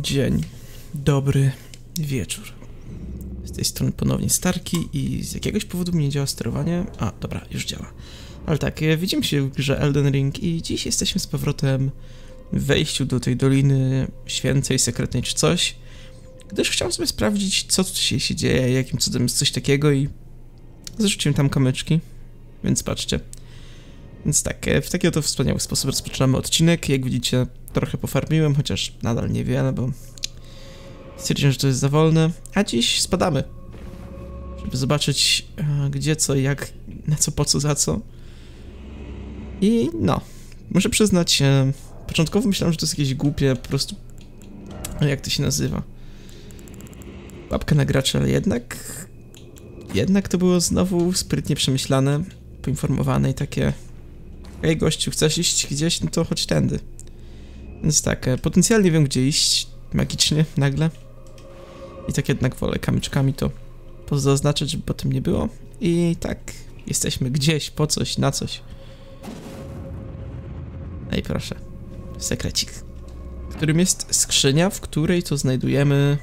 Dzień dobry wieczór. Z tej strony ponownie Starki i z jakiegoś powodu mi nie działa sterowanie. A, dobra, już działa. Ale tak, e, widzimy się w grze Elden Ring i dziś jesteśmy z powrotem w wejściu do tej Doliny Święcej, Sekretnej czy coś, gdyż chciałem sobie sprawdzić, co tu się, się dzieje, jakim cudem jest coś takiego i zarzuciłem tam kamyczki, więc patrzcie. Więc tak, e, w taki oto wspaniały sposób rozpoczynamy odcinek. Jak widzicie, trochę pofarmiłem, chociaż nadal niewiele, bo stwierdziłem, że to jest za wolne. A dziś spadamy, żeby zobaczyć e, gdzie, co, jak, na co, po co, za co. I no, muszę przyznać, początkowo myślałem, że to jest jakieś głupie, po prostu, jak to się nazywa? Łapka na ale jednak, jednak to było znowu sprytnie przemyślane, poinformowane i takie Ej gościu, chcesz iść gdzieś, no to chodź tędy. Więc tak, e, potencjalnie wiem gdzie iść, magicznie, nagle. I tak jednak wolę kamyczkami to pozaznaczyć, żeby potem nie było. I tak, jesteśmy gdzieś, po coś, na coś. No i proszę, sekrecik. Którym jest skrzynia, w której to znajdujemy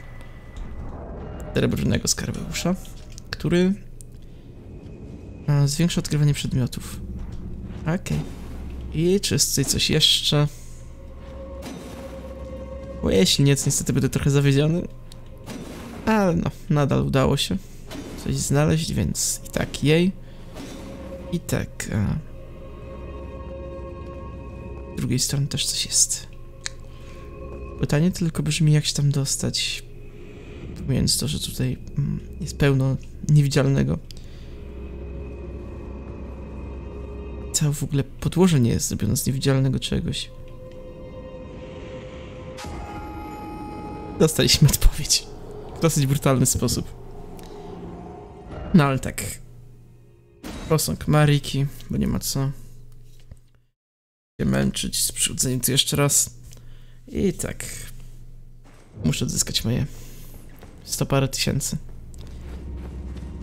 srebrnego skarbeusza, który a, zwiększa odkrywanie przedmiotów. Okej. Okay. I czy jest coś jeszcze? Bo jeśli nie, to niestety będę trochę zawiedziony. Ale no, nadal udało się coś znaleźć, więc i tak jej. I tak. A... Z drugiej strony też coś jest. Pytanie tylko brzmi, jak się tam dostać. Pomijając to, że tutaj mm, jest pełno niewidzialnego. Całe w ogóle podłoże nie jest zrobione z niewidzialnego czegoś. Dostaliśmy odpowiedź. W dosyć brutalny sposób. No ale tak. Posąg Mariki, bo nie ma co się męczyć z przywróceniem tu jeszcze raz. I tak. Muszę odzyskać moje 100 parę tysięcy.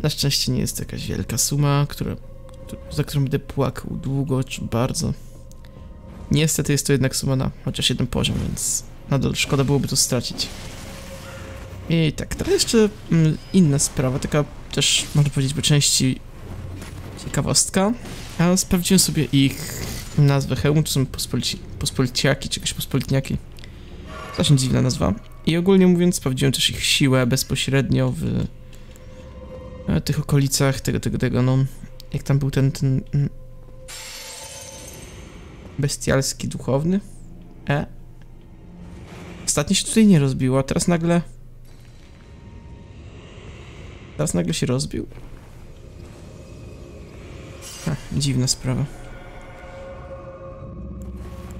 Na szczęście nie jest to jakaś wielka suma, która za którą będę płakał długo czy bardzo. Niestety jest to jednak suma na chociaż jeden poziom, więc nadal szkoda byłoby to stracić. I tak, teraz jeszcze mm, inna sprawa, taka też można powiedzieć po części ciekawostka. Ja sprawdziłem sobie ich nazwę hełmu, to są pospolici, pospoliciaki, czy jakieś pospolitniaki. Strasznie dziwna nazwa. I ogólnie mówiąc sprawdziłem też ich siłę bezpośrednio w e, tych okolicach tego, tego, tego, no jak tam był ten, ten... Mm, bestialski duchowny? E? Ostatnio się tutaj nie rozbiło, a teraz nagle... Teraz nagle się rozbił? Ha, dziwna sprawa.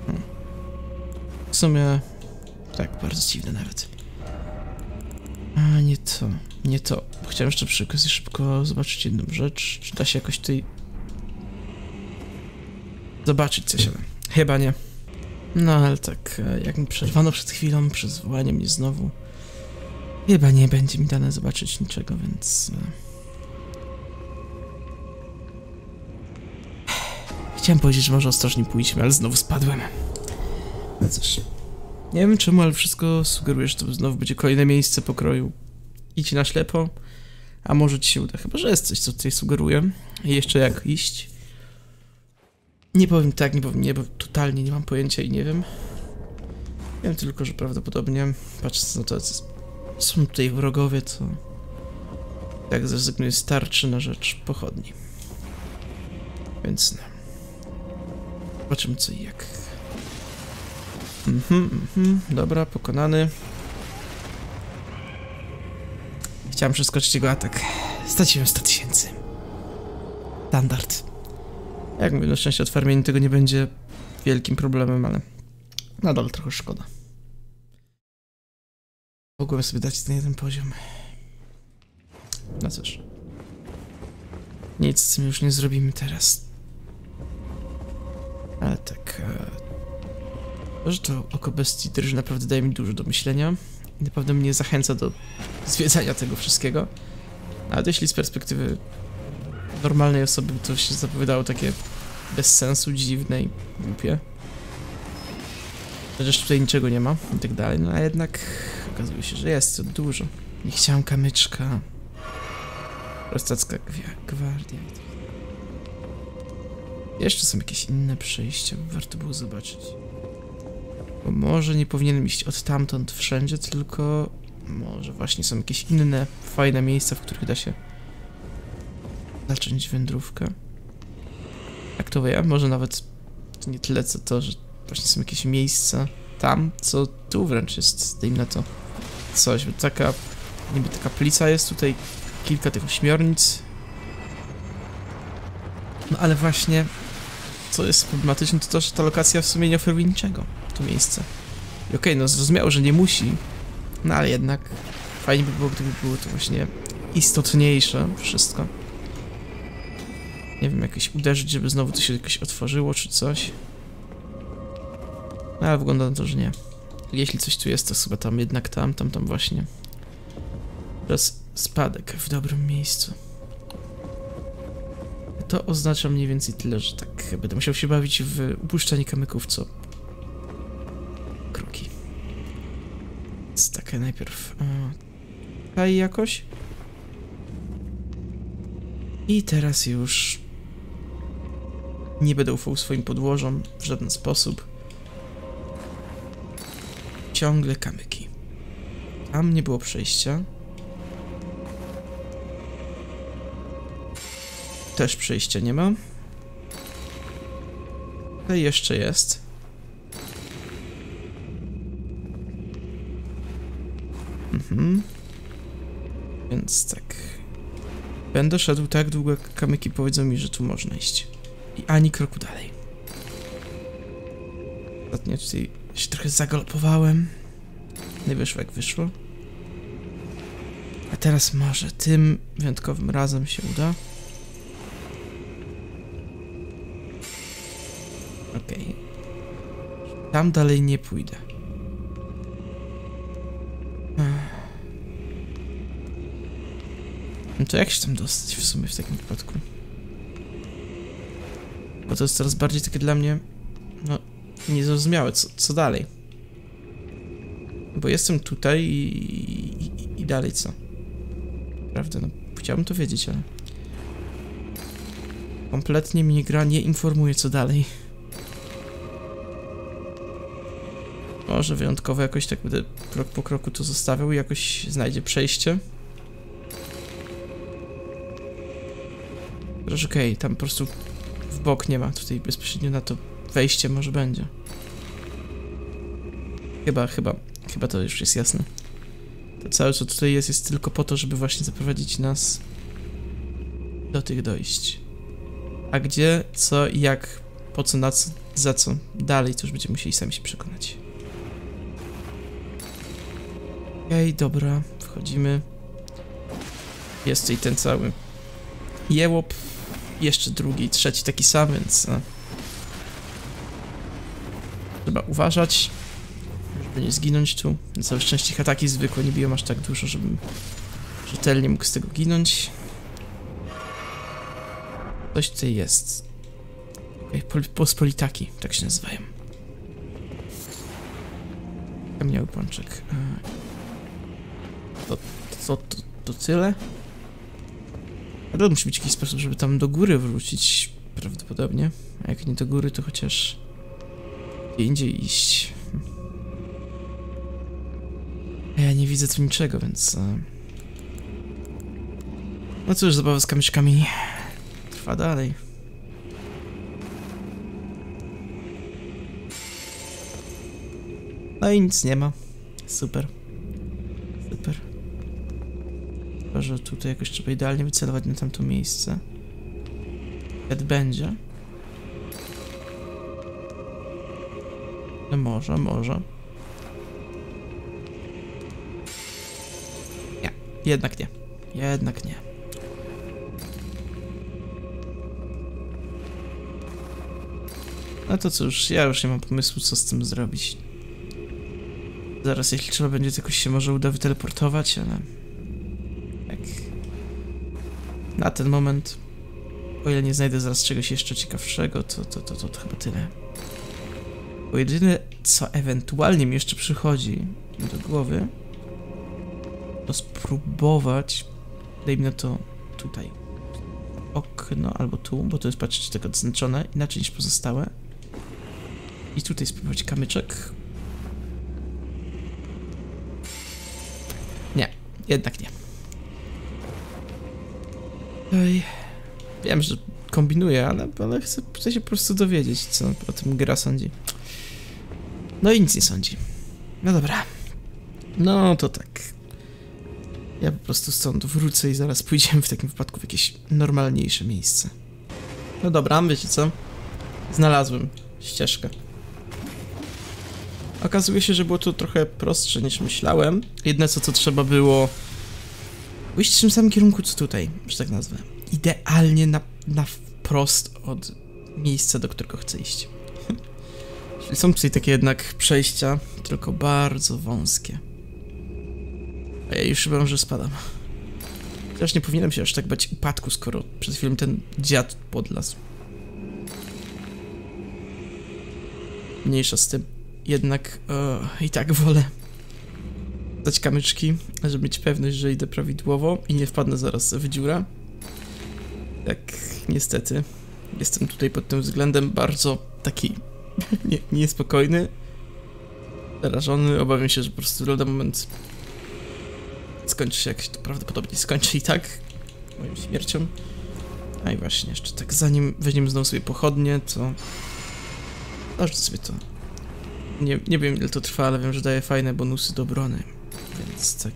Hmm. W sumie... Tak, bardzo dziwne nawet. A, nie to. Nie to. Chciałem jeszcze przy okazji szybko zobaczyć jedną rzecz. Czy da się jakoś tutaj... Zobaczyć coś, ale chyba nie. No ale tak, e, jak mi przerwano przed chwilą, przez wołanie mnie znowu, chyba nie będzie mi dane zobaczyć niczego, więc... E, Chciałem powiedzieć, że może ostrożnie pójdźmy, ale znowu spadłem. No cóż. Nie wiem czemu, ale wszystko sugeruje, że to znowu będzie kolejne miejsce pokroju idź na ślepo, a może ci się uda. Chyba, że jest coś, co tutaj sugeruję. I jeszcze jak iść. Nie powiem tak, nie powiem nie, bo totalnie nie mam pojęcia i nie wiem. Wiem tylko, że prawdopodobnie, patrząc na to, co są tutaj wrogowie, to tak zrezygnuję z tarczy na rzecz pochodni. Więc no. Zobaczymy co i jak. Mhm, mhm, dobra, pokonany. Chciałem przeskoczyć jego atak. Straciłem 100 tysięcy. Standard. Jak mówię, na szczęście od tego nie będzie wielkim problemem, ale nadal trochę szkoda. Mogłem sobie dać ten jeden poziom. No cóż. Nic z tym już nie zrobimy teraz. Ale tak... E... że to oko bestii drży naprawdę daje mi dużo do myślenia i naprawdę mnie zachęca do zwiedzania tego wszystkiego. Ale jeśli z perspektywy normalnej osoby to się zapowiadało takie bez sensu, dziwne i głupie. Chociaż tutaj niczego nie ma i tak dalej, no a jednak okazuje się, że jest to dużo. Nie chciałem kamyczka. Prostacka gwardia. Jeszcze są jakieś inne przejścia, warto było zobaczyć. Bo może nie powinienem iść od tamtąd wszędzie, tylko może właśnie są jakieś inne fajne miejsca, w których da się zacząć wędrówkę. Jak to wiem, może nawet nie tyle co to, że właśnie są jakieś miejsca tam, co tu wręcz jest, dajmy na to coś, bo taka, niby taka plica jest tutaj, kilka tych ośmiornic. No ale właśnie, co jest problematyczne, to to, że ta lokacja w sumie nie oferuje niczego, to miejsce. I okej, no zrozumiało, że nie musi, no ale jednak fajnie by było, gdyby było to właśnie istotniejsze wszystko. Nie wiem, jakieś uderzyć, żeby znowu to się jakoś otworzyło, czy coś. No ale wygląda na to, że nie. Jeśli coś tu jest, to chyba tam jednak tam, tam, tam właśnie. Teraz spadek w dobrym miejscu. To oznacza mniej więcej tyle, że tak będę musiał się bawić w upuszczanie kamyków, co kroki. Więc tak, najpierw tutaj jakoś. I teraz już nie będę ufał swoim podłożom w żaden sposób. Ciągle kamyki. Tam nie było przejścia. Też przejścia nie ma. Tutaj jeszcze jest. Mhm. Więc tak. Będę szedł tak długo, jak kamyki powiedzą mi, że tu można iść. I ani kroku dalej. Ostatnio tutaj się trochę zagalopowałem. Nie wyszło jak wyszło. A teraz może tym wyjątkowym razem się uda. Okej. Okay. Tam dalej nie pójdę. No to jak się tam dostać w sumie w takim wypadku? Bo to jest coraz bardziej takie dla mnie, no, niezrozumiałe, co, co dalej? Bo jestem tutaj i, i, i dalej co? Prawda, no, chciałbym to wiedzieć, ale... Kompletnie mnie gra nie informuje, co dalej. Może wyjątkowo jakoś tak będę krok po kroku to zostawiał i jakoś znajdzie przejście. Chociaż okej, okay, tam po prostu bok nie ma, tutaj bezpośrednio na to wejście może będzie. Chyba, chyba, chyba to już jest jasne. To całe co tutaj jest, jest tylko po to, żeby właśnie zaprowadzić nas do tych dojść. A gdzie, co, jak, po co, na co, za co, dalej to już będziemy musieli sami się przekonać. Okej, okay, dobra, wchodzimy. Jest tutaj ten cały jełop, jeszcze drugi, trzeci taki sam, więc e, trzeba uważać, żeby nie zginąć tu. Na całe szczęście ataki zwykłe nie biją aż tak dużo, żebym rzetelnie mógł z tego ginąć. Coś tutaj jest. Okay, pospolitaki, tak się nazywają. Kamieniały pączek. To, to, to, to tyle? Ale musi być jakiś sposób, żeby tam do góry wrócić, prawdopodobnie. A jak nie do góry, to chociaż gdzie indziej iść. Ja nie widzę tu niczego, więc... E, no cóż, zabawa z kamyczkami trwa dalej. No i nic nie ma. Super. Chyba, że tutaj jakoś trzeba idealnie wycelować na tamto miejsce. Jak będzie. No może, może. Nie, jednak nie. Jednak nie. No to cóż, ja już nie mam pomysłu, co z tym zrobić. Zaraz, jeśli trzeba będzie, to jakoś się może uda wyteleportować, ale... Na ten moment, o ile nie znajdę zaraz czegoś jeszcze ciekawszego, to, to, to, to, to chyba tyle. Bo jedyne, co ewentualnie mi jeszcze przychodzi do głowy, to spróbować, dajmy na to tutaj, okno albo tu, bo to jest, patrzcie, tego odznaczone, inaczej niż pozostałe. I tutaj spróbować kamyczek. Nie, jednak nie. Ej, wiem, że kombinuję, ale, ale chcę, chcę się po prostu dowiedzieć, co o tym gra sądzi. No i nic nie sądzi. No dobra. No to tak. Ja po prostu stąd wrócę i zaraz pójdziemy w takim wypadku w jakieś normalniejsze miejsce. No dobra, wiecie co? Znalazłem ścieżkę. Okazuje się, że było to trochę prostsze niż myślałem. Jedne co, co trzeba było pójść w tym samym kierunku co tutaj, że tak nazwę. Idealnie na, na wprost od miejsca, do którego chcę iść. Są tutaj takie jednak przejścia, tylko bardzo wąskie. A ja już chyba może spadam. Chociaż nie powinienem się aż tak bać upadku, skoro przed chwilą ten dziad podlasł. Mniejsza z tym. Jednak e, i tak wolę dać kamyczki, żeby mieć pewność, że idę prawidłowo i nie wpadnę zaraz w dziurę. Tak, niestety. Jestem tutaj pod tym względem bardzo taki nie, niespokojny, zarażony. Obawiam się, że po prostu lada moment skończy się jak się to prawdopodobnie skończy i tak moją śmiercią. A i właśnie, jeszcze tak zanim weźmiemy znowu sobie pochodnie, to... Aż sobie to... Nie, nie wiem ile to trwa, ale wiem, że daje fajne bonusy do obrony. Więc tak,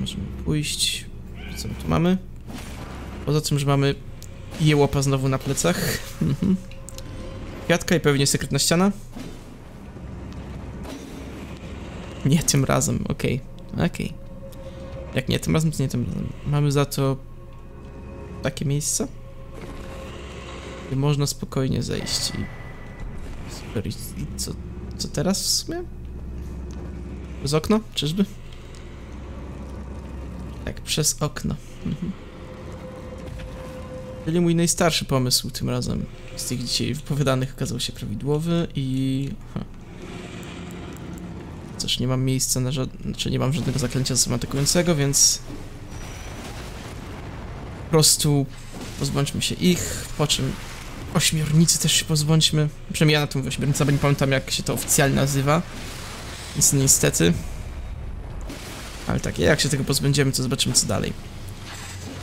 możemy pójść. Co my tu mamy? Poza tym, że mamy jełopa znowu na plecach. Mhm. Kwiatka i pewnie sekretna ściana. Nie tym razem, okej. Okay. Okej. Okay. Jak nie tym razem, to nie tym razem. Mamy za to takie miejsce, gdzie można spokojnie zejść i... Co, co teraz w sumie? Przez okno? Czyżby? Tak, przez okno. Mhm. Czyli mój najstarszy pomysł tym razem z tych dzisiaj wypowiadanych okazał się prawidłowy i... Ha. Też nie mam miejsca na żadne... Znaczy nie mam żadnego zaklęcia atakującego, więc... Po prostu pozbądźmy się ich, po czym ośmiornicy też się pozbądźmy. Przynajmniej ja na tym ośmiornica, bo nie pamiętam jak się to oficjalnie nazywa. Więc niestety. Ale tak, jak się tego pozbędziemy, to zobaczymy co dalej.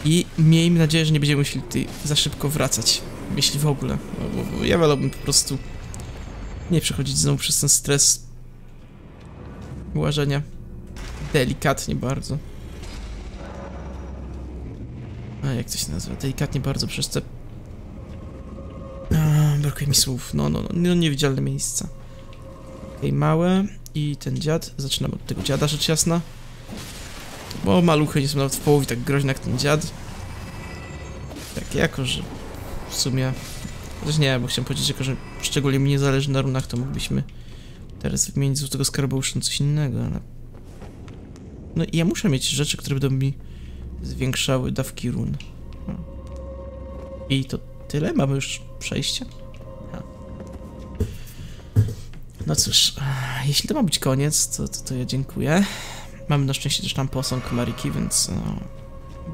I miejmy nadzieję, że nie będziemy musieli tutaj za szybko wracać. Jeśli w ogóle. Bo, bo ja wolałbym po prostu nie przechodzić znowu przez ten stres łażenia. Delikatnie bardzo. A jak to się nazywa? Delikatnie bardzo przez te... A, brakuje mi słów. No, no, no, no niewidzialne miejsca. Okej, okay, małe. I ten dziad. Zaczynamy od tego dziada, rzecz jasna. Bo maluchy nie są nawet w połowie tak groźne jak ten dziad. Tak, jako że w sumie... Chociaż nie, bo chciałem powiedzieć, jako że szczególnie mi nie zależy na runach, to moglibyśmy teraz wymienić z tego skarbeuszu na coś innego, ale... No i ja muszę mieć rzeczy, które będą mi zwiększały dawki run. I to tyle? Mamy już przejście? No cóż, jeśli to ma być koniec, to, to, to ja dziękuję. Mamy na szczęście też tam posąg Mariki, więc no,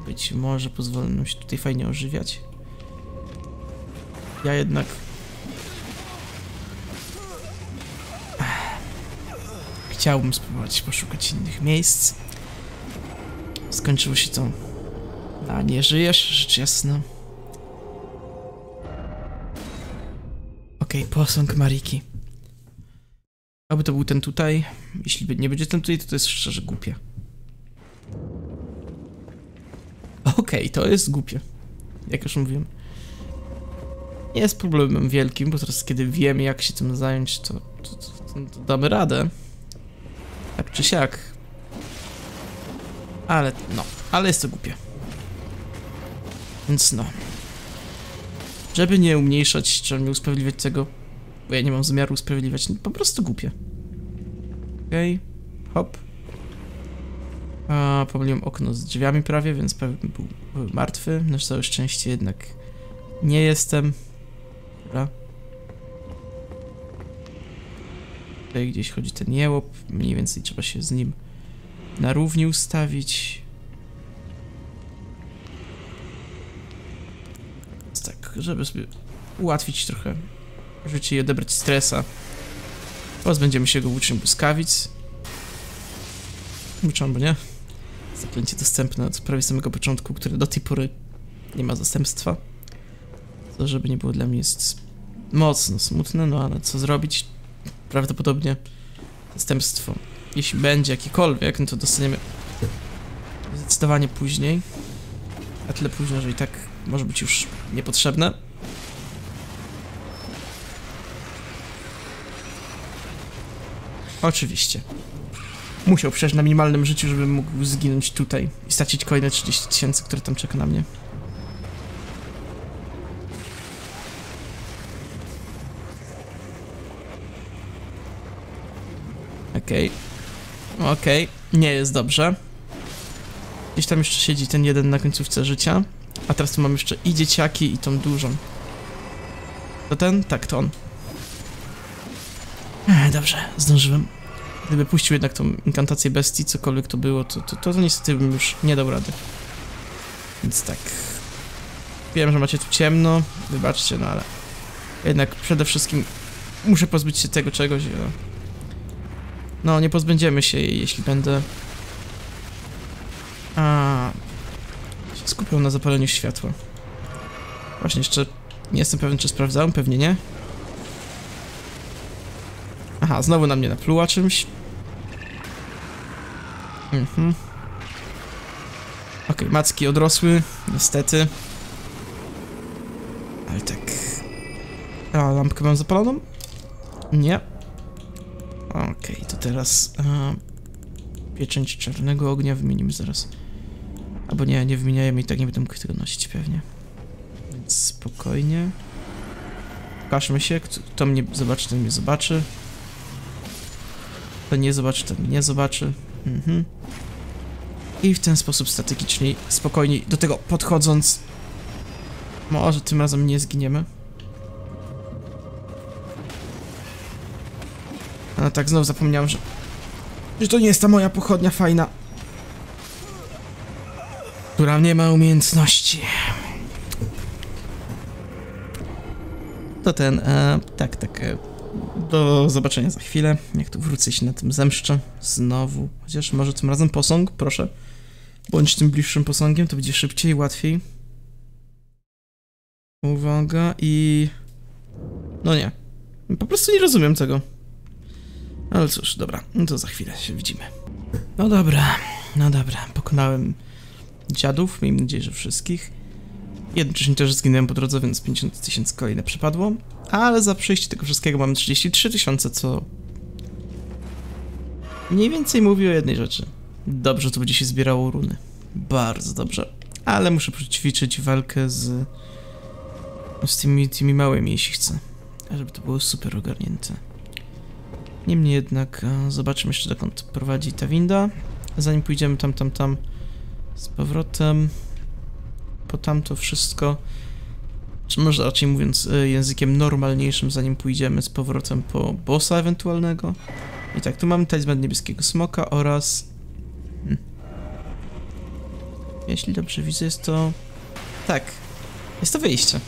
być może pozwolę nam się tutaj fajnie ożywiać. Ja jednak... Chciałbym spróbować poszukać innych miejsc. Skończyło się to... A, nie żyjesz, rzecz jasna. Okej, okay, posąg Mariki. Aby to był ten tutaj. Jeśli nie będzie ten tutaj, to to jest szczerze głupie. Okej, okay, to jest głupie. Jak już mówiłem. Nie jest problemem wielkim, bo teraz kiedy wiemy jak się tym zająć, to, to, to, to damy radę. Tak czy siak. Ale no, ale jest to głupie. Więc no. Żeby nie umniejszać, czy nie usprawiedliwiać tego, bo ja nie mam zamiaru usprawiedliwiać, po prostu głupie. Okej, okay. hop. A, pomyliłem okno z drzwiami prawie, więc pewnie był, martwy. Na całe szczęście jednak nie jestem. Dobra. Tutaj gdzieś chodzi ten jełop, mniej więcej trzeba się z nim na równi ustawić. Więc tak, żeby sobie ułatwić trochę życie i odebrać stresa. Pozbędziemy się go łucznym błyskawic. Czemu nie? Zaklęcie dostępne od prawie samego początku, które do tej pory nie ma zastępstwa. To, żeby nie było dla mnie jest mocno smutne, no ale co zrobić? Prawdopodobnie zastępstwo, jeśli będzie jakiekolwiek, no to dostaniemy zdecydowanie później. A tyle późno, że i tak może być już niepotrzebne. Oczywiście. Musiał przejść na minimalnym życiu, żeby mógł zginąć tutaj i stracić kolejne 30 tysięcy, które tam czeka na mnie. Okej. Okay. Okej. Okay. Nie jest dobrze. Gdzieś tam jeszcze siedzi ten jeden na końcówce życia. A teraz tu mam jeszcze i dzieciaki, i tą dużą. To ten? Tak, to on. Ech, dobrze, zdążyłem. Gdyby puścił jednak tą inkantację bestii, cokolwiek to było, to, to, to, to niestety bym już nie dał rady. Więc tak. Wiem, że macie tu ciemno, wybaczcie, no ale... Jednak przede wszystkim muszę pozbyć się tego czegoś, no. No, nie pozbędziemy się jej, jeśli będę... A, się skupiał na zapaleniu światła. Właśnie, jeszcze nie jestem pewien, czy sprawdzałem, pewnie nie. Aha, znowu na mnie napluła czymś. Mhm. Okej, okay, macki odrosły, niestety. Ale tak... A, lampkę mam zapaloną? Nie. Okej, okay, to teraz... A, pieczęć czarnego ognia wymienimy zaraz. Albo nie, nie wymieniajmy i tak nie będę mógł tego nosić pewnie. Więc spokojnie. Pokażmy się, kto mnie zobaczy, ten mnie zobaczy. Nie zobaczy, ten nie zobaczy. Mhm. I w ten sposób strategicznie, spokojniej do tego podchodząc. Może tym razem nie zginiemy. A tak, znowu zapomniałem, że... Że to nie jest ta moja pochodnia fajna. Która nie ma umiejętności. To ten, e, tak, tak, e, do zobaczenia za chwilę. Jak tu wrócę się na tym zemszczę. Znowu. Chociaż może tym razem posąg, proszę. Bądź tym bliższym posągiem, to będzie szybciej, łatwiej. Uwaga i... No nie. Po prostu nie rozumiem tego. Ale cóż, dobra, no to za chwilę się widzimy. No dobra, no dobra, pokonałem dziadów, miejmy nadzieję, że wszystkich. Jednocześnie też zginąłem po drodze, więc 50 tysięcy kolejne przypadło. Ale za przejście tego wszystkiego mamy 33 tysiące, co... Mniej więcej mówi o jednej rzeczy. Dobrze to będzie się zbierało runy. Bardzo dobrze. Ale muszę ćwiczyć walkę z... z tymi, tymi małymi, jeśli chcę. Żeby to było super ogarnięte. Niemniej jednak e, zobaczymy jeszcze dokąd prowadzi ta winda. Zanim pójdziemy tam, tam, tam z powrotem po tamto wszystko, czy może raczej mówiąc e, językiem normalniejszym, zanim pójdziemy z powrotem po bossa ewentualnego. I tak, tu mamy talizman niebieskiego smoka oraz... Hmm. Jeśli dobrze widzę, jest to... Tak, jest to wyjście.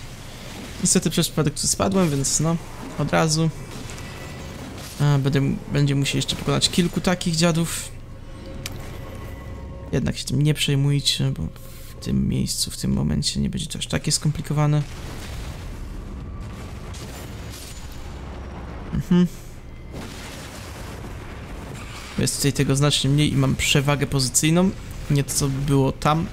Niestety przez przypadek tu spadłem, więc no, od razu. A, będę, będzie musiał jeszcze pokonać kilku takich dziadów. Jednak się tym nie przejmujcie, bo tym miejscu, w tym momencie nie będzie to aż takie skomplikowane. Mhm. Jest tutaj tego znacznie mniej i mam przewagę pozycyjną. Nie to, co było tam.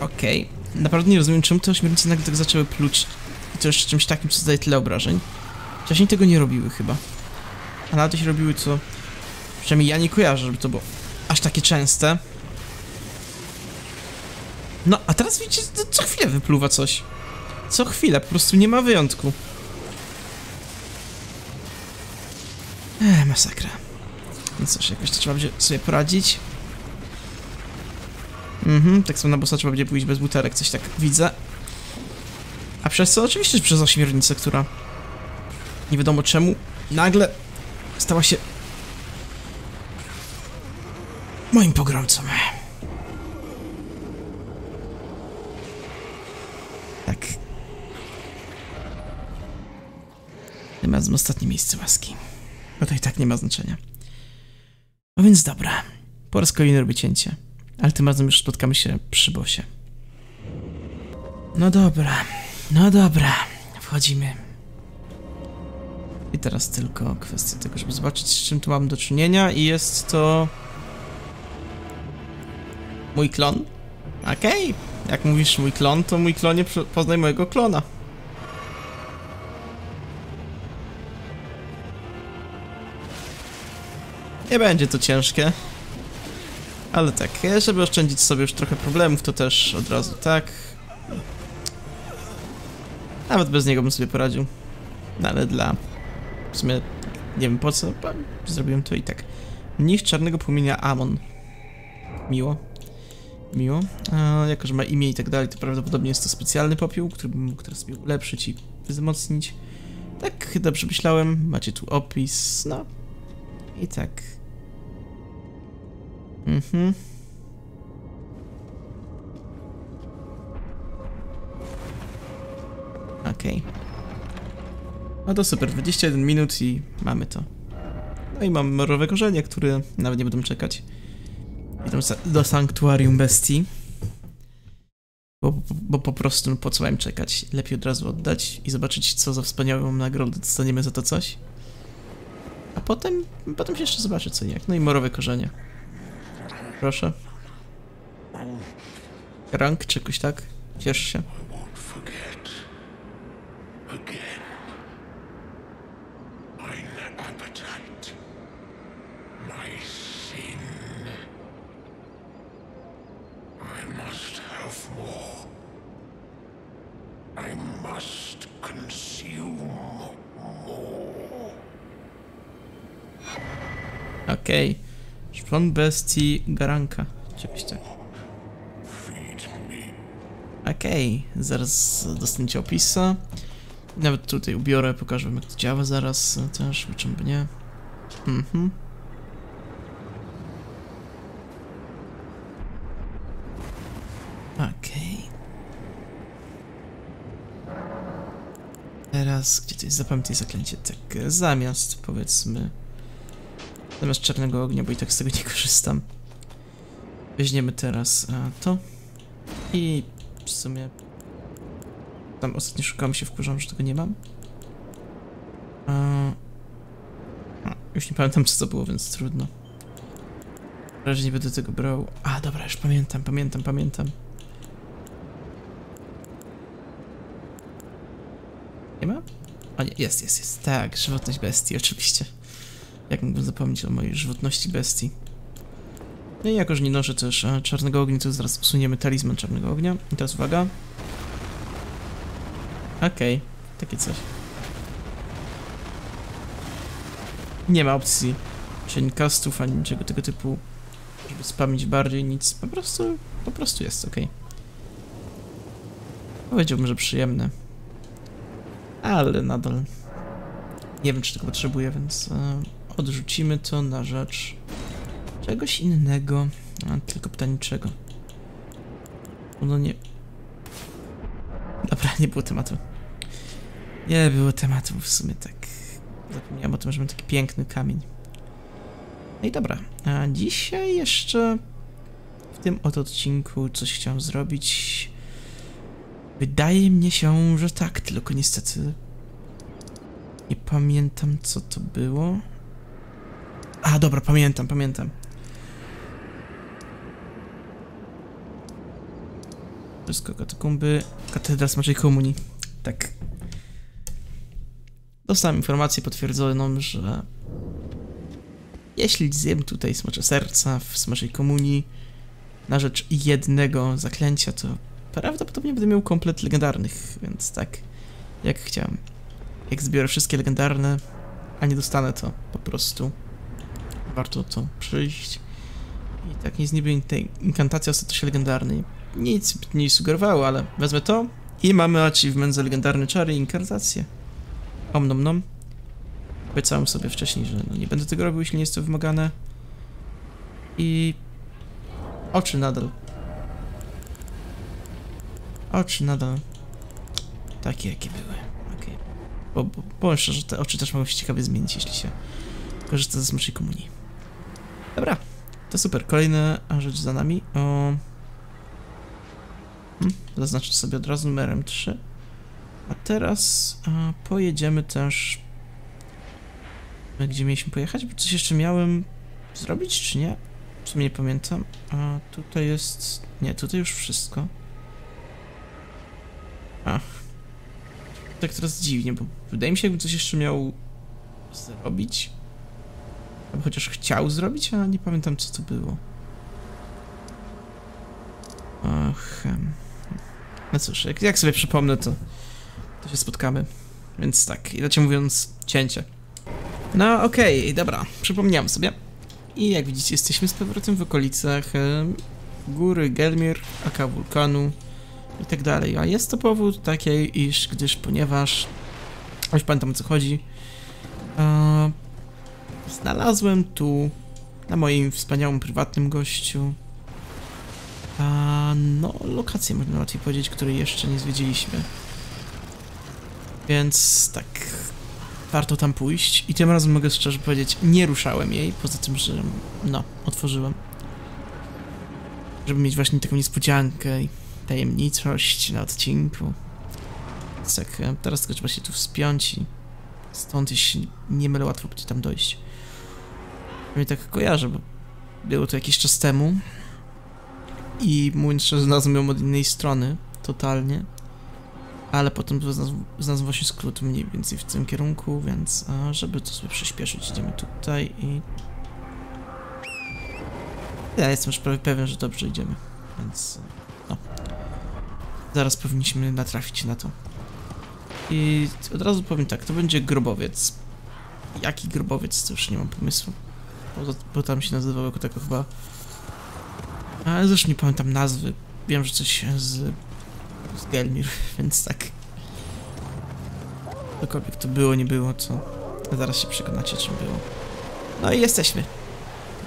Okej. Okay. Naprawdę nie rozumiem, czemu te ośmiornice nagle tak zaczęły pluć. I to jeszcze czymś takim, co zadaje tyle obrażeń. Wcześniej tego nie robiły chyba. A nawet jeśli robiły, to... Przynajmniej ja nie kojarzę, żeby to było aż takie częste. No, a teraz widzicie, co chwilę wypluwa coś. Co chwilę, po prostu nie ma wyjątku. Eee, masakra. No cóż, jakoś to trzeba będzie sobie poradzić. Mhm, tak samo na bossa trzeba będzie pójść bez buterek, coś tak widzę. A przez co? Oczywiście, że przez ośmiornicę, która nie wiadomo czemu nagle stała się moim pogromcą. Tak. Tym razem ostatnie miejsce łaski. No to i tak nie ma znaczenia. No więc dobra. Po raz kolejny robię cięcie. Ale tym razem już spotkamy się przy bosie. No dobra. No dobra. Wchodzimy. I teraz tylko kwestia tego, żeby zobaczyć z czym tu mam do czynienia i jest to... Mój klon? Okej. Jak mówisz mój klon, to mój klonie poznaj mojego klona. Nie będzie to ciężkie. Ale tak, żeby oszczędzić sobie już trochę problemów, to też od razu tak. Nawet bez niego bym sobie poradził. No ale dla... W sumie nie wiem po co, zrobiłem to i tak. Mnich czarnego płomienia Amon. Miło. Miło. A, jako, że ma imię i tak dalej, to prawdopodobnie jest to specjalny popiół, który mógł teraz sobie ulepszyć i wzmocnić. Tak dobrze myślałem. Macie tu opis, no. I tak. Mhm. Okej. No to super, 21 minut i mamy to. No i mam morowe korzenie, które nawet nie będą czekać. Idą do sanktuarium bestii. Bo, bo, po prostu no, po co mam czekać? Lepiej od razu oddać i zobaczyć, co za wspaniałą nagrodę dostaniemy za to coś. A potem, potem się jeszcze zobaczy co jak. No i morowe korzenie. Proszę. Rank czy jakoś tak? Ciesz się. Szpon bestii Garanka. Me. Okej, zaraz dostaniecie opisa. Nawet tutaj ubiorę, pokażę wam jak to działa zaraz też, czemu by nie. Mhm. Okej. Teraz, gdzie to jest? Zapamiętaj zaklęcie. Tak, zamiast, powiedzmy... Zamiast czarnego ognia, bo i tak z tego nie korzystam. Weźmiemy teraz a, to. I w sumie... Tam ostatnio szukałem się, wkurzam, że tego nie mam. A... A, już nie pamiętam co to było, więc trudno. W razie nie będę tego brał. A, dobra, już pamiętam, pamiętam, pamiętam. Nie ma? O nie, jest, jest, jest. Tak, żywotność bestii, oczywiście. Jak mógłbym zapomnieć o mojej żywotności bestii? No i jako, że nie noszę też e, czarnego ognia, to zaraz usuniemy talizman czarnego ognia. I teraz uwaga. Okej, takie coś. Nie ma opcji castów ani niczego tego typu, żeby spamić bardziej, nic. Po prostu, po prostu jest, okej. Powiedziałbym, że przyjemne. Ale nadal nie wiem, czy tego potrzebuję, więc e, odrzucimy to na rzecz czegoś innego. A, tylko pytanie czego. No nie. Dobra, nie było tematu. Nie było tematu w sumie tak. Zapomniałem o tym, że mam taki piękny kamień. No i dobra. A dzisiaj jeszcze w tym oto odcinku coś chciałem zrobić. Wydaje mi się, że tak, tylko niestety nie pamiętam co to było. A, dobra, pamiętam, pamiętam. Wszystko katakumby, katedra Smaczej Komunii. Tak. Dostałem informację potwierdzoną, że jeśli zjem tutaj Smacze Serca w Smaczej Komunii na rzecz jednego zaklęcia, to prawdopodobnie będę miał komplet legendarnych, więc tak, jak chciałem. Jak zbiorę wszystkie legendarne, a nie dostanę to po prostu. Warto to przyjść. I tak nic niby tej inkantacji ostatecznie legendarnej. Nic nie sugerowało, ale wezmę to I mamy achievement za legendarny czary i inkarnację. Om nom. Obiecałem sobie wcześniej, że no nie będę tego robił, jeśli nie jest to wymagane. I... Oczy nadal. Oczy nadal. Takie, jakie były. Okej. Bo, bo powiem szczerze, te oczy też mogą się ciekawie zmienić, jeśli się korzysta ze Smaczej Komunii. Dobra, to super. Kolejna rzecz za nami. O... Hmm, zaznaczę sobie od razu numerem 3. A teraz a, pojedziemy też... Gdzie mieliśmy pojechać? Bo coś jeszcze miałem zrobić, czy nie? W sumie nie pamiętam. A tutaj jest... Nie, tutaj już wszystko. A. Tak teraz dziwnie, bo wydaje mi się, jakbym coś jeszcze miał zrobić. Chociaż chciał zrobić, a nie pamiętam co to było. Em. No cóż, jak, jak sobie przypomnę, to, to się spotkamy. Więc tak, inaczej mówiąc, cięcie. No okej, dobra, przypomniałem sobie. I jak widzicie, jesteśmy z powrotem w okolicach góry Gelmir, aka wulkanu i tak dalej. A jest to powód taki, iż gdyż ponieważ już pamiętam o co chodzi. Znalazłem tu na moim wspaniałym prywatnym gościu a, no, lokację można łatwiej powiedzieć, której jeszcze nie zwiedziliśmy. Więc tak, warto tam pójść i tym razem mogę szczerze powiedzieć, nie ruszałem jej, poza tym, że no, otworzyłem. Żeby mieć właśnie taką niespodziankę i tajemniczość na odcinku. Tak, teraz tylko trzeba się tu wspiąć i stąd, jeśli nie mylę, łatwo będzie tam dojść. Mnie tak kojarzę, bo było to jakiś czas temu i mówiąc szczerze, znalazłem ją od innej strony, totalnie. Ale potem znalazłem znalazłem właśnie skrót mniej więcej w tym kierunku, więc a, żeby to sobie przyspieszyć, idziemy tutaj i... Ja jestem już prawie pewien, że dobrze idziemy, więc no. Zaraz powinniśmy natrafić na to. I od razu powiem tak, to będzie grobowiec. Jaki grobowiec, to już nie mam pomysłu. Bo, bo tam się nazywał jako tako chyba... Ale zresztą nie pamiętam nazwy. Wiem, że coś z... z Gelmir, więc tak. Cokolwiek to było, nie było, to... Zaraz się przekonacie, czym było. No i jesteśmy.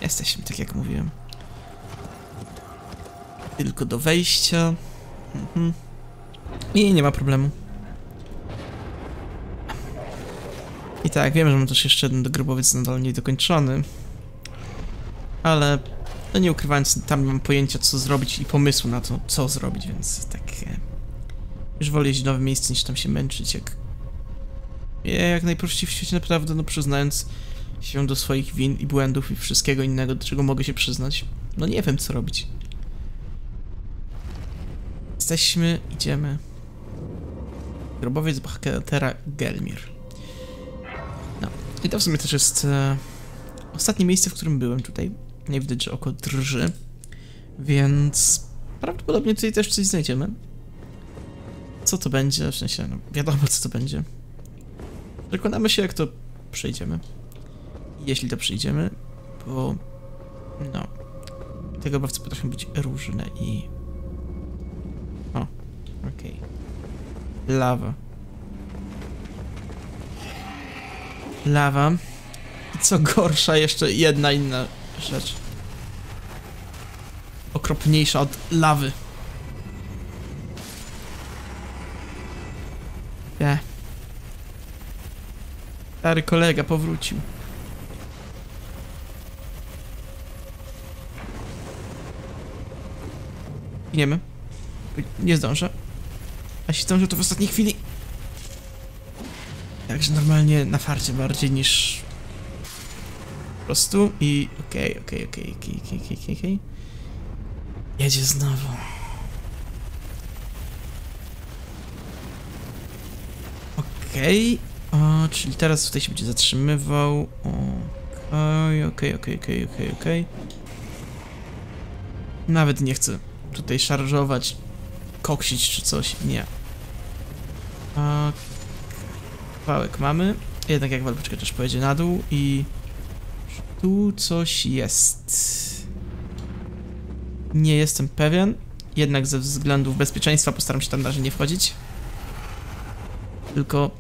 Jesteśmy, tak jak mówiłem. Tylko do wejścia. Mhm. I nie ma problemu. I tak, wiem, że mam też jeszcze jeden grobowiec nadal niedokończony. Ale, no nie ukrywając, tam nie mam pojęcia co zrobić i pomysłu na to, co zrobić, więc tak... E, już wolę jeździć nowe miejsce niż tam się męczyć, jak... Ja jak najprościej w świecie naprawdę, no przyznając się do swoich win i błędów i wszystkiego innego, do czego mogę się przyznać. No nie wiem co robić. Jesteśmy, idziemy. Grobowiec bohatera Gelmir. I to w sumie też jest e, ostatnie miejsce, w którym byłem tutaj. Nie widać, że oko drży. Więc prawdopodobnie tutaj też coś znajdziemy. Co to będzie? W sensie, no wiadomo co to będzie. Przekonamy się jak to przejdziemy. Jeśli to przyjdziemy, bo no, te grobowce potrafią być różne i... O, okej. Lawa. Lawa. Co gorsza, jeszcze jedna inna rzecz. Okropniejsza od lawy. Nie. Stary kolega powrócił. Giniemy. Nie zdążę. A się zdążę to w ostatniej chwili. Także normalnie na farcie bardziej niż... Po prostu i... Okej, okej, okej, okej, okej, okej, okej. Jedzie znowu. Okej. O, czyli teraz tutaj się będzie zatrzymywał. Okej, okej, okej, okej, okej, okej. Nawet nie chcę tutaj szarżować, koksić czy coś. Nie. A, kawałek mamy. Jednak jak walczka też pojedzie na dół i... Tu coś jest. Nie jestem pewien. Jednak ze względów bezpieczeństwa postaram się tam na razie nie wchodzić. tylko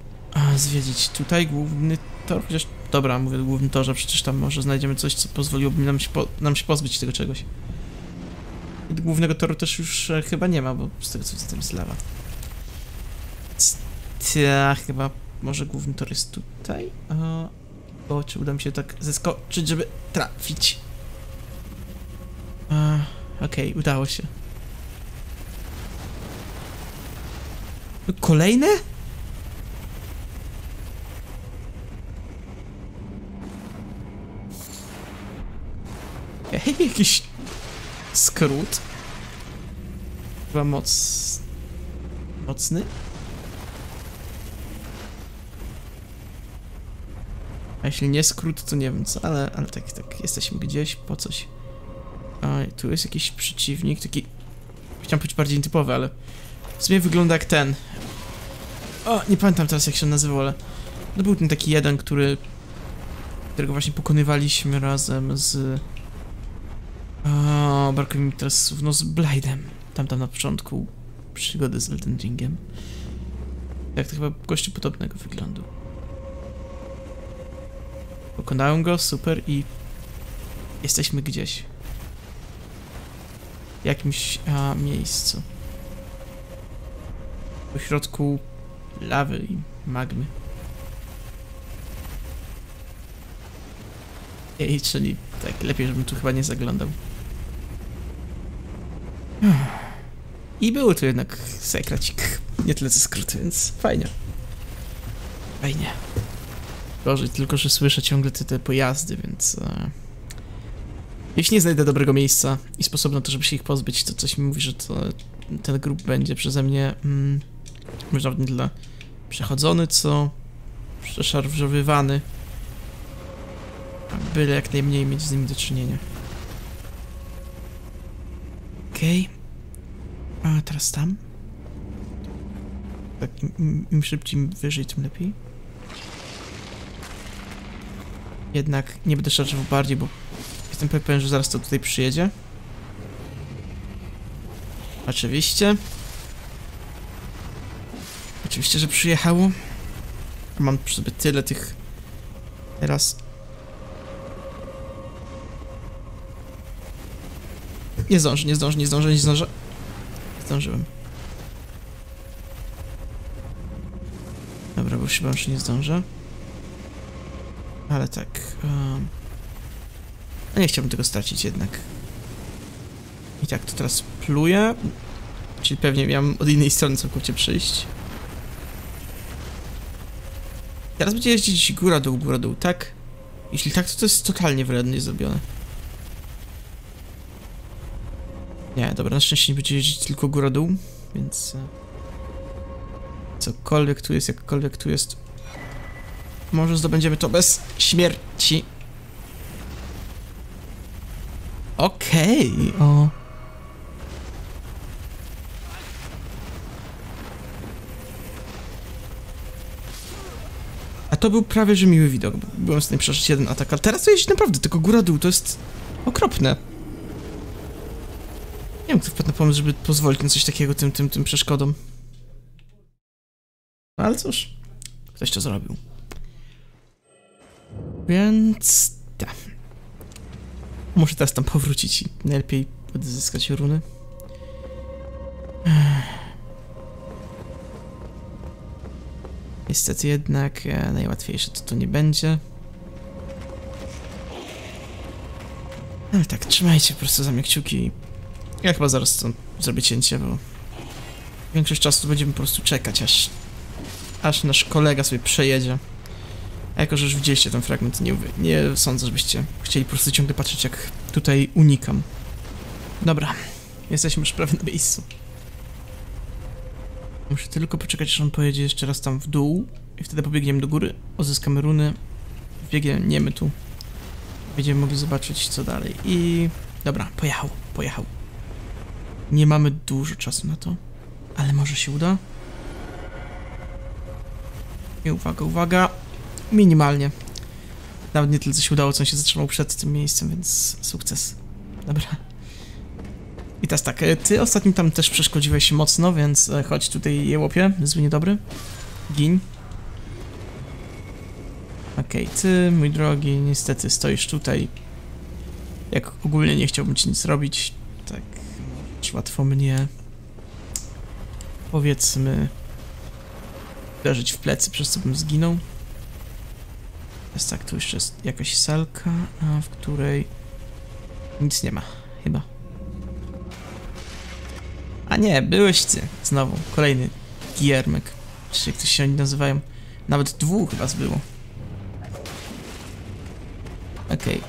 zwiedzić tutaj główny tor, chociaż dobra, mówię o głównym torze, przecież tam może znajdziemy coś, co pozwoliłoby nam się, po, nam się pozbyć tego czegoś. Głównego toru też już e, chyba nie ma, bo z tego co widzę tam jest lawa. C- Ja chyba, może główny tor jest tutaj? A, o, czy uda mi się tak zeskoczyć, żeby trafić? Okej, udało się. Kolejne? Ej, jakiś skrót. Chyba moc... mocny? A jeśli nie skrót, to nie wiem co, ale, ale tak, tak, jesteśmy gdzieś, po coś. A, tu jest jakiś przeciwnik, taki... Chciałem być bardziej typowy, ale... W sumie wygląda jak ten. O, nie pamiętam teraz jak się nazywał, ale... To był ten taki jeden, który... Którego właśnie pokonywaliśmy razem z... O, brakuje mi teraz w nos z Blade'em. Tam, tam na początku przygody z Elden Ringiem. Jak to chyba gościu podobnego wyglądu. Pokonałem go, super i... Jesteśmy gdzieś. W jakimś a, miejscu. Po środku lawy i magmy. Ej, czyli tak, lepiej, żebym tu chyba nie zaglądał. I był tu jednak sekracik. Nie tyle co skróty, więc fajnie. Fajnie. Gorzej, tylko że słyszę ciągle te, te pojazdy, więc... E... Jeśli nie znajdę dobrego miejsca i sposobu na to, żeby się ich pozbyć, to coś mi mówi, że to, ten grup będzie przeze mnie... Mm, może nie tyle przechodzony, co przeszarżowywany. Byle jak najmniej mieć z nimi do czynienia. Okej. A teraz tam. Tak, im, im szybciej, im wyżej, tym lepiej. Jednak nie będę szarżował bardziej, bo jestem pewien, że zaraz to tutaj przyjedzie. Oczywiście. Oczywiście, że przyjechało. Mam przy sobie tyle tych... Teraz... Nie zdążę, nie zdążę, nie zdążę, nie zdążę. Zdążyłem. Dobra, bo już chyba już nie zdążę. Ale tak... Um... Nie chciałbym tego stracić jednak. I tak, to teraz pluję. Czyli pewnie miałem od innej strony całkowicie przyjść. Teraz będzie jeździć góra dół, góra dół, tak? Jeśli tak, to to jest totalnie wrednie zrobione. Nie, dobra, na szczęście nie będzie jeździć tylko góra dół, więc... e, Cokolwiek tu jest, jakkolwiek tu jest... Może zdobędziemy to bez śmierci. Okej, o... A to był prawie że miły widok. Byłem w stanie przeżyć jeden atak, ale teraz to jeździ naprawdę tylko góra-dół, to jest okropne. Nie wiem, kto wpadł na pomysł, żeby pozwolić na coś takiego tym, tym, tym przeszkodom. No ale cóż, ktoś to zrobił. Więc... tak. Muszę teraz tam powrócić i najlepiej odzyskać runy. Niestety jednak e, najłatwiejsze to tu nie będzie. Ale tak, trzymajcie po prostu za mnie kciuki. Ja chyba zaraz to zrobię cięcie, bo większość czasu będziemy po prostu czekać, aż, aż nasz kolega sobie przejedzie. Jako, że już widzieliście ten fragment, nie, nie sądzę, żebyście chcieli po prostu ciągle patrzeć, jak tutaj unikam. Dobra, jesteśmy już prawie na miejscu. Muszę tylko poczekać, aż on pojedzie jeszcze raz tam w dół i wtedy pobiegniemy do góry, uzyskamy runy, biegniemy tu. Będziemy mogli zobaczyć, co dalej. I... Dobra, pojechał, pojechał. Nie mamy dużo czasu na to, ale może się uda. I uwaga, uwaga. Minimalnie. Nawet nie tyle, co się udało, co on się zatrzymał przed tym miejscem, więc sukces. Dobra. I teraz tak, e, ty ostatnio tam też przeszkodziłeś mocno, więc e, chodź tutaj je łopie, zły niedobry. Gin. Okej, ty, mój drogi, niestety stoisz tutaj. Jak ogólnie nie chciałbym ci nic robić, tak możesz łatwo mnie, powiedzmy, uderzyć w plecy, przez co bym zginął. Jest tak, tu jeszcze jest jakaś salka, w której nic nie ma, chyba. A nie, byłeś ty, znowu, kolejny giermek, czy jak to się oni nazywają. Nawet dwóch chyba było. Okej.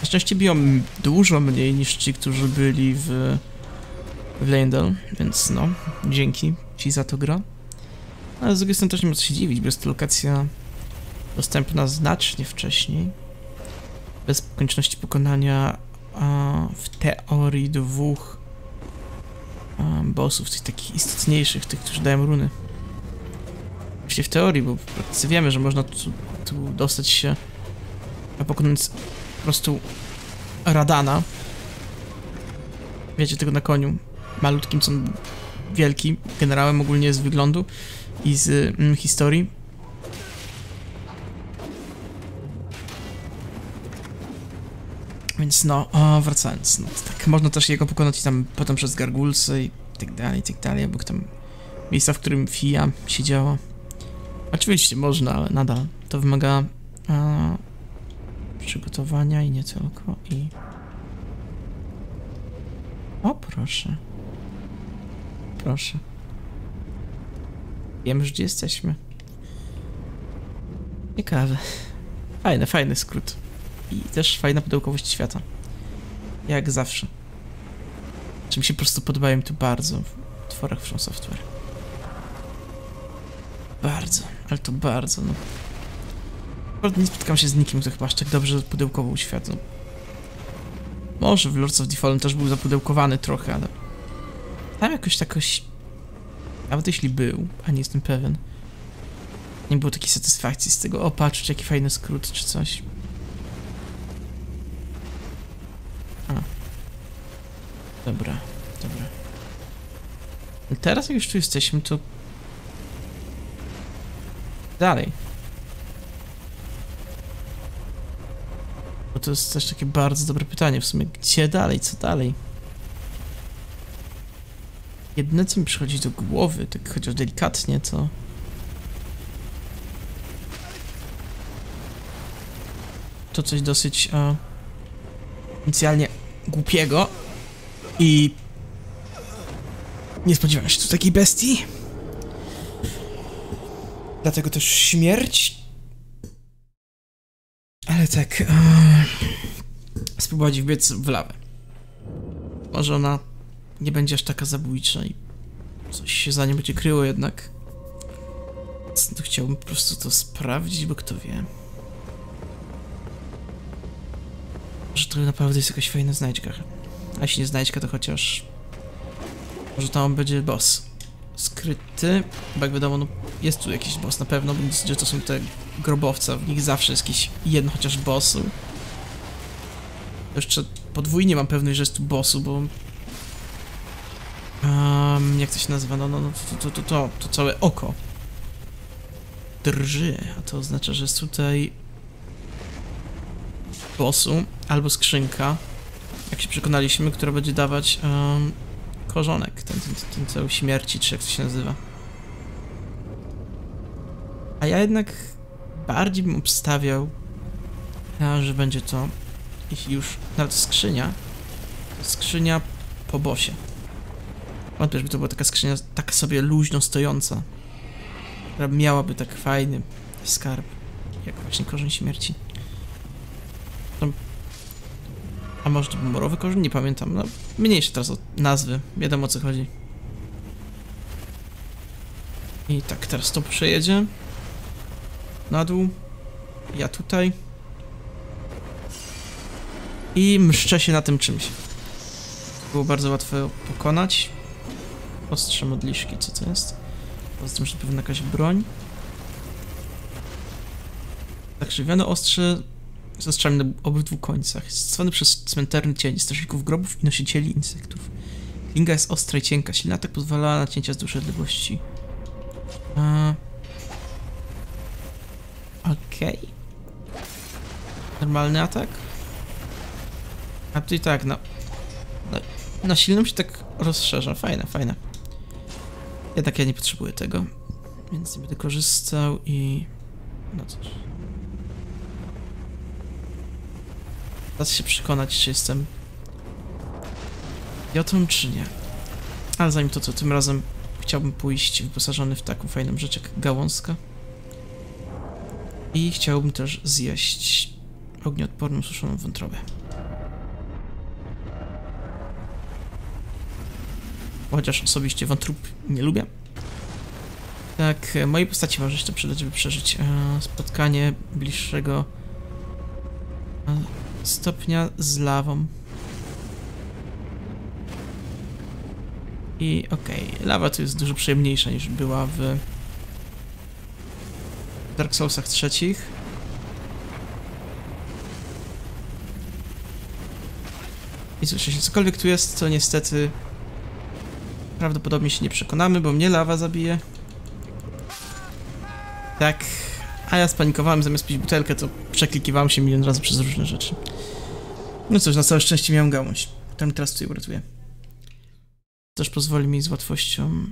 Na szczęście biją dużo mniej niż ci, którzy byli w, w Leyndell, więc no, dzięki ci za to gra. Ale z drugiej strony też nie ma co się dziwić, bo jest to lokacja dostępna znacznie wcześniej. Bez konieczności pokonania w teorii dwóch bossów, tych takich istotniejszych, tych, którzy dają runy. Właściwie w teorii, bo w praktyce wiemy, że można tu, tu dostać się a pokonując po prostu Radana. Wiecie tego na koniu. Malutkim, co wielki, generałem ogólnie z wyglądu i z mm, historii. Więc no, o, wracając, no tak, można też jego pokonać tam potem przez gargulce i tak dalej, i tak dalej, obok tam miejsca, w którym Fia siedziała. Oczywiście można, ale nadal to wymaga a, przygotowania i nie tylko, i... O, proszę. Proszę. Wiem już, gdzie jesteśmy. Ciekawe. Fajny, fajny skrót. I też fajna pudełkowość świata. Jak zawsze. Czy mi się po prostu podobają tu bardzo w tworach From Software. Bardzo, ale to bardzo, no. Naprawdę nie spotkałem się z nikim, kto chyba aż tak dobrze pudełkował świat. No. Może w Lords of the Fallen też był zapudełkowany trochę, ale... Tam jakoś takoś... Nawet jeśli był, a nie jestem pewien. Nie było takiej satysfakcji z tego, o patrzcie jaki fajny skrót czy coś. Dobra, dobra. Teraz jak już tu jesteśmy, to... Dalej. Bo to jest też takie bardzo dobre pytanie w sumie. Gdzie dalej? Co dalej? Jedyne co mi przychodzi do głowy, tak chociaż delikatnie, to... To coś dosyć a, inicjalnie głupiego i nie spodziewałem się tu takiej bestii. Dlatego też śmierć. Ale tak. E, spróbować wbiec w lawę. Może ona nie będzie aż taka zabójcza i coś się za nią będzie kryło jednak. No, chciałbym po prostu to sprawdzić, bo kto wie. Może to naprawdę jest jakaś fajna znajdźka. A jeśli nie znajdźka, to chociaż... Może tam będzie boss. Skryty, bo jak wiadomo, no jest tu jakiś boss na pewno, więc że to są te grobowce, w nich zawsze jest jakiś jeden chociaż bossu. Jeszcze podwójnie mam pewność, że jest tu bossu, bo... Um, jak to się nazywa? No, no, no to, to, to, to, to całe oko. Drży, a to oznacza, że jest tutaj... Bossu, albo skrzynka, jak się przekonaliśmy, która będzie dawać um, korzonek, ten, ten, ten cały śmierci, czy jak to się nazywa. A ja jednak bardziej bym obstawiał, że będzie to, jeśli już nawet skrzynia, skrzynia po bosie. Wątpię, żeby to była taka skrzynia, tak sobie luźno stojąca, która miałaby tak fajny skarb, jak właśnie korzeń śmierci. To... A może to morowy korzeń? Nie pamiętam. No, mniejsze teraz od nazwy. Wiadomo o co chodzi. I tak, teraz to przejedzie. Na dół. Ja tutaj. I mszczę się na tym czymś. Było bardzo łatwe pokonać. Ostrze modliszki, co to jest? Poza tym, że pewna jakaś broń. Zakrzywione ostrze z ostrzami na obydwu końcach. Jest stworzony przez cmentarny cień, strażników grobów i nosicieli insektów. Klinga jest ostra i cienka, silny atak pozwala na cięcia z dłuższej odległości. A... Okej. Normalny atak. A tu i tak, no. Na, na silną się tak rozszerza. Fajne, fajne. Jednak ja nie potrzebuję tego. Więc nie będę korzystał i... No cóż. Teraz się przekonać, czy jestem idiotą, czy nie. Ale zanim to, co tym razem chciałbym pójść wyposażony w taką fajną rzecz jak gałązka. I chciałbym też zjeść ognioodporną suszoną wątrobę. Chociaż osobiście wątrób nie lubię. Tak, e, mojej postaci może się to przydać, żeby przeżyć e, spotkanie bliższego e, stopnia z lawą. I okej, okay, lawa tu jest dużo przyjemniejsza niż była w Dark Soulsach trzecich. I cóż, jeśli cokolwiek tu jest, to niestety prawdopodobnie się nie przekonamy, bo mnie lawa zabije. Tak, a ja spanikowałem, zamiast pić butelkę, to przeklikiwałem się milion razy przez różne rzeczy. No cóż, na całe szczęście miałem gałąź, która teraz tutaj uratuje. Też pozwoli mi z łatwością...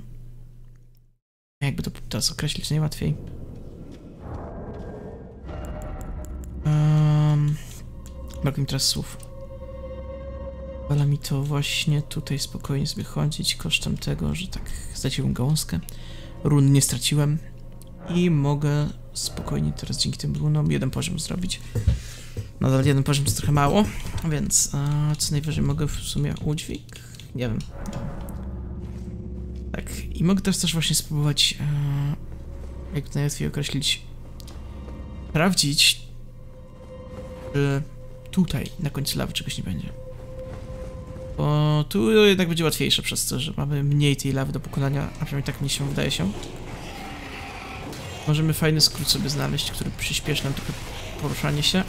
Jakby to teraz określić najłatwiej. Um, brakuje mi teraz słów. Pozwala mi to właśnie tutaj spokojnie sobie chodzić kosztem tego, że tak straciłem gałązkę. Run nie straciłem i mogę spokojnie teraz dzięki tym runom jeden poziom zrobić. Nadal jeden poziom to trochę mało, więc a, co najwyżej mogę w sumie udźwig? Nie wiem. Tak, i mogę teraz też właśnie spróbować, e, jak najłatwiej określić, sprawdzić, czy tutaj na końcu lawy czegoś nie będzie. Bo tu jednak będzie łatwiejsze przez to, że mamy mniej tej lawy do pokonania, a przynajmniej tak mi się wydaje się. Możemy fajny skrót sobie znaleźć, który przyspieszy nam trochę poruszanie się.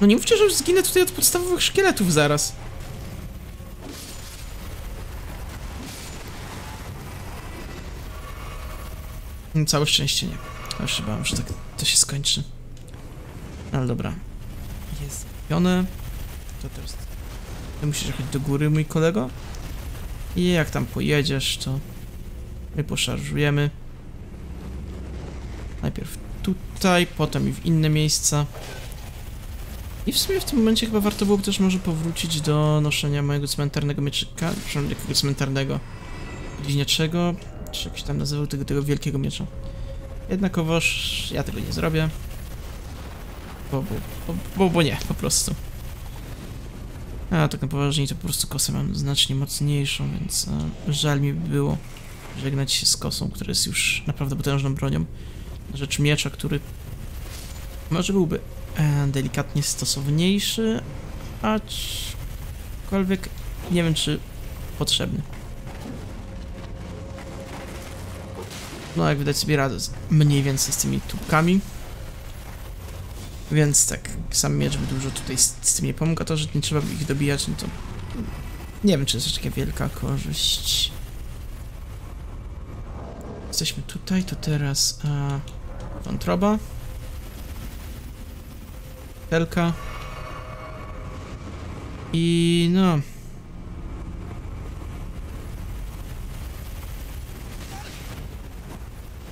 No nie mówcie, że zginę tutaj od podstawowych szkieletów zaraz. No, całe szczęście nie. Już chyba, że tak to się skończy. Ale dobra. Jest zapione. To teraz... Ty musisz jechać do góry, mój kolego. I jak tam pojedziesz, to... My poszarżujemy. Najpierw tutaj, potem i w inne miejsca. I w sumie w tym momencie chyba warto byłoby też może powrócić do noszenia mojego cmentarnego mieczyka. Przepraszam, jakiego cmentarnego? Bliźniaczego? Czy jak się tam nazywał tego, tego wielkiego miecza? Jednakowoż ja tego nie zrobię. Bo, bo, bo, bo, bo nie, po prostu. A tak na poważnie to po prostu kosę mam znacznie mocniejszą, więc a, żal mi by było żegnać się z kosą, która jest już naprawdę potężną bronią. Rzecz miecza, który może byłby e, delikatnie stosowniejszy, aczkolwiek nie wiem czy potrzebny. No, jak widać sobie radę mniej więcej z tymi tubkami. Więc tak, sam miecz by dużo tutaj z, z tym nie pomógł, a to, że nie trzeba ich dobijać, no to... Nie wiem, czy jest taka wielka korzyść. Jesteśmy tutaj, to teraz... A, wątroba. Telka. I no...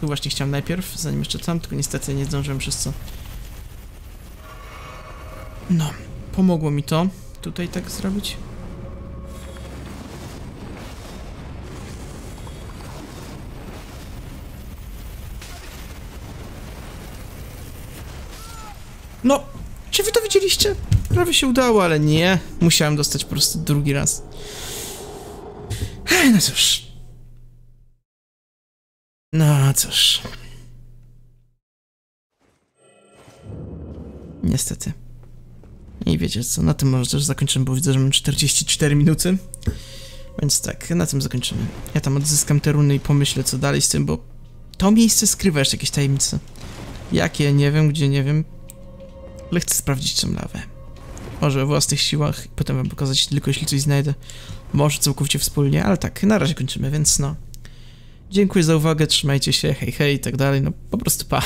Tu właśnie chciałem najpierw, zanim jeszcze tam, tylko niestety nie zdążyłem przez co. No, pomogło mi to tutaj tak zrobić. No, czy wy to widzieliście? Prawie się udało, ale nie. Musiałem dostać po prostu drugi raz. No cóż. No cóż. Niestety. I wiecie co, na tym może też zakończymy, bo widzę, że mam 44 minuty. Więc tak, na tym zakończymy. Ja tam odzyskam te runy i pomyślę co dalej z tym, bo to miejsce skrywa jeszcze jakieś tajemnice. Jakie, nie wiem, gdzie, nie wiem. Ale chcę sprawdzić tą lawę. Może we własnych siłach potem wam pokazać tylko jeśli coś znajdę. Może całkowicie wspólnie, ale tak, na razie kończymy, więc no. Dziękuję za uwagę, trzymajcie się, hej hej i tak dalej, no po prostu pa.